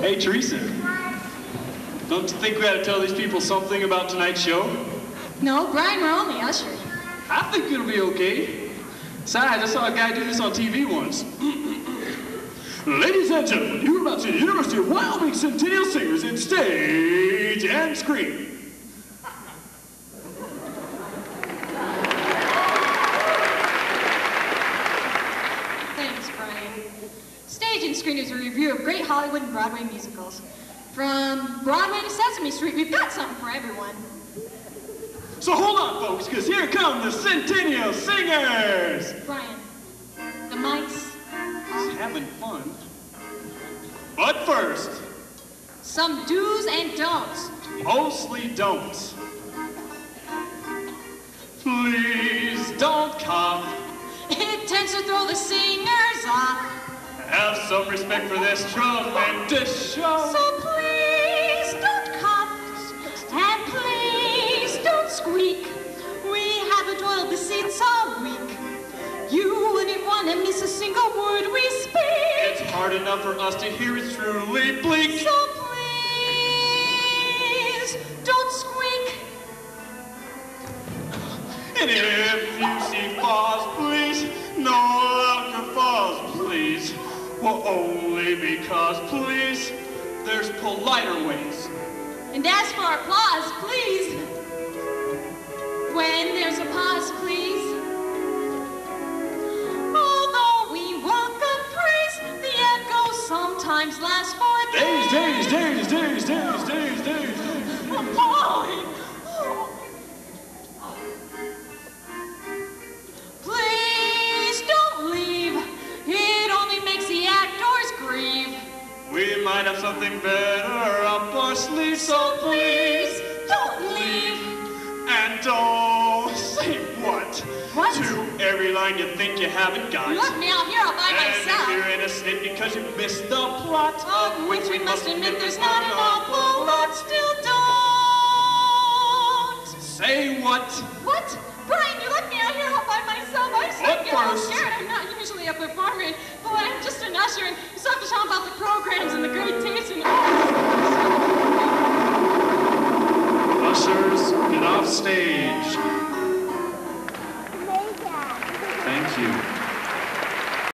Hey, Teresa. Don't you think we ought to tell these people something about tonight's show? No, Brian, we're only ushering. I think it'll be okay. Besides, I saw a guy do this on TV once. Ladies and gentlemen, you're about to see the University of Wyoming Centennial Singers in stage and screen. Thanks, Brian. Stage and Screen is a review of great Hollywood and Broadway musicals. From Broadway to Sesame Street, we've got something for everyone. So hold on, folks, because here come the Centennial Singers! Brian, the mics, Just having fun. But first, some do's and don'ts. mostly don't. Please don't cough. It tends to throw the singers off. Have some respect for this tremendous show. So please don't cough. And please don't squeak. We haven't oiled the seats all week. You wouldn't want to miss a single word we speak. It's hard enough for us to hear it's truly bleak. So please don't squeak. And if you see falls, Well, only because, please, there's politer ways. And as for applause, please. When there's a pause, please. Although we welcome praise, the echo sometimes lasts for Days, days, days, days, days, days, days, days. Boy. Please might have something better up our sleeve, so please don't leave. And don't say what? What? To every line you think you haven't got. You left me out here all by And myself. you're in a snip because you missed the plot, oh, Of which we must admit there's not an awful lot. Still don't. Say what? What? Brian, you left me out here all by myself. I was What so get all first? scared. I'm not usually a stage. Thank you.